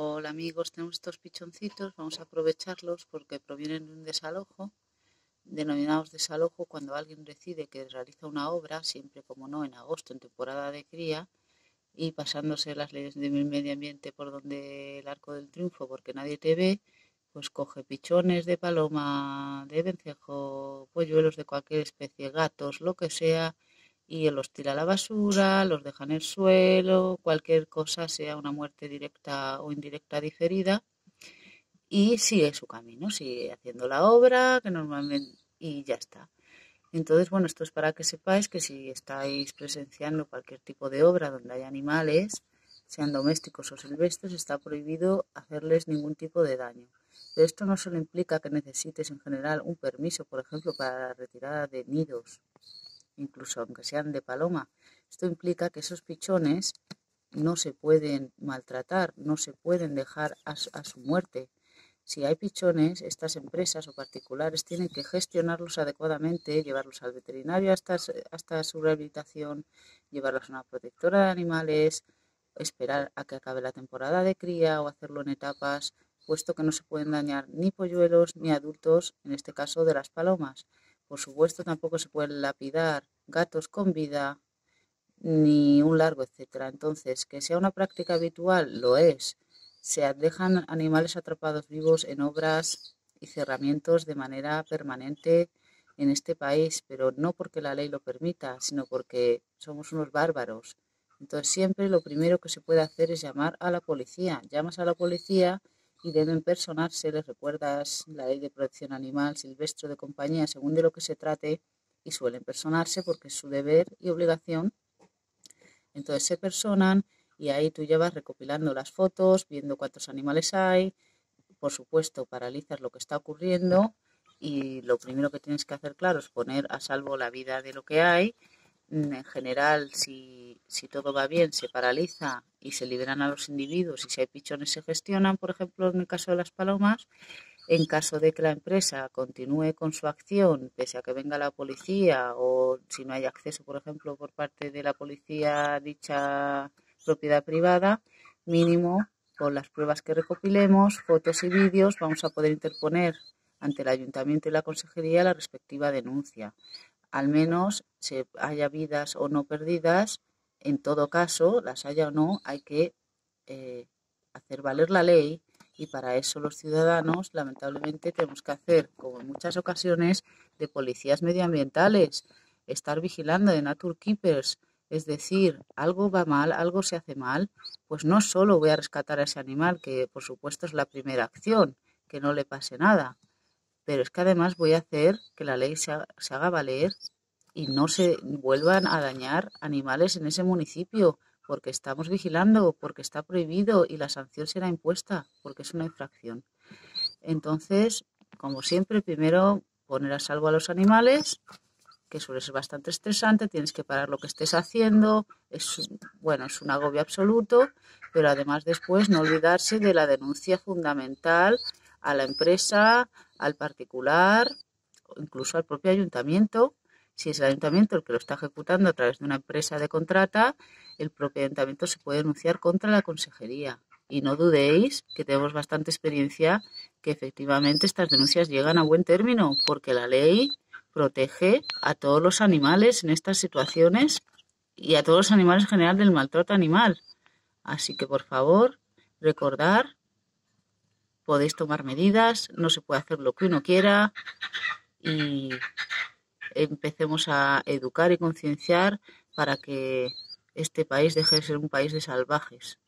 Hola amigos, tenemos estos pichoncitos, vamos a aprovecharlos porque provienen de un desalojo, denominados desalojo cuando alguien decide que realiza una obra, siempre como no en agosto, en temporada de cría, y pasándose las leyes de medio ambiente por donde el arco del triunfo porque nadie te ve, pues coge pichones de paloma, de vencejo, polluelos de cualquier especie, gatos, lo que sea, y los tira a la basura, los deja en el suelo, cualquier cosa, sea una muerte directa o indirecta diferida, y sigue su camino, sigue haciendo la obra, que normalmente, y ya está. Entonces, bueno, esto es para que sepáis que si estáis presenciando cualquier tipo de obra donde hay animales, sean domésticos o silvestres, está prohibido hacerles ningún tipo de daño. Pero esto no solo implica que necesites en general un permiso, por ejemplo, para la retirada de nidos incluso aunque sean de paloma. Esto implica que esos pichones no se pueden maltratar, no se pueden dejar a, su muerte. Si hay pichones, estas empresas o particulares tienen que gestionarlos adecuadamente, llevarlos al veterinario hasta, hasta su rehabilitación, llevarlos a una protectora de animales, esperar a que acabe la temporada de cría o hacerlo en etapas, puesto que no se pueden dañar ni polluelos ni adultos, en este caso de las palomas. Por supuesto, tampoco se pueden lapidar gatos con vida, ni un largo, etcétera. Entonces, que sea una práctica habitual, lo es. Se dejan animales atrapados vivos en obras y cerramientos de manera permanente en este país, pero no porque la ley lo permita, sino porque somos unos bárbaros. Entonces, siempre lo primero que se puede hacer es llamar a la policía. Llamas a la policía y deben personarse, les recuerdas la ley de protección animal, silvestre de compañía, según de lo que se trate, y suelen personarse porque es su deber y obligación. Entonces se personan y ahí tú llevas recopilando las fotos, viendo cuántos animales hay, por supuesto paralizas lo que está ocurriendo y lo primero que tienes que hacer, claro, es poner a salvo la vida de lo que hay en general, si, si, todo va bien, se paraliza y se liberan a los individuos y si hay pichones se gestionan, por ejemplo, en el caso de las palomas. En caso de que la empresa continúe con su acción, pese a que venga la policía o si no hay acceso, por ejemplo, por parte de la policía a dicha propiedad privada, mínimo con las pruebas que recopilemos, fotos y vídeos, vamos a poder interponer ante el ayuntamiento y la consejería la respectiva denuncia al menos se haya vidas o no perdidas, en todo caso, las haya o no, hay que eh, hacer valer la ley y para eso los ciudadanos, lamentablemente, tenemos que hacer, como en muchas ocasiones, de policías medioambientales, estar vigilando de naturkeepers, es decir, algo va mal, algo se hace mal, pues no solo voy a rescatar a ese animal, que por supuesto es la primera acción, que no le pase nada, pero es que además voy a hacer que la ley se, haga valer y no se vuelvan a dañar animales en ese municipio, porque estamos vigilando, porque está prohibido y la sanción será impuesta, porque es una infracción. Entonces, como siempre, primero poner a salvo a los animales, que suele ser bastante estresante, tienes que parar lo que estés haciendo, es bueno, es un agobio absoluto, pero además después no olvidarse de la denuncia fundamental a la empresa, al particular, incluso al propio ayuntamiento. Si es el ayuntamiento el que lo está ejecutando a través de una empresa de contrata, el propio ayuntamiento se puede denunciar contra la consejería. Y no dudéis que tenemos bastante experiencia que efectivamente estas denuncias llegan a buen término, porque la ley protege a todos los animales en estas situaciones y a todos los animales en general del maltrato animal. Así que por favor, recordar podéis tomar medidas, no se puede hacer lo que uno quiera y empecemos a educar y concienciar para que este país deje de ser un país de salvajes.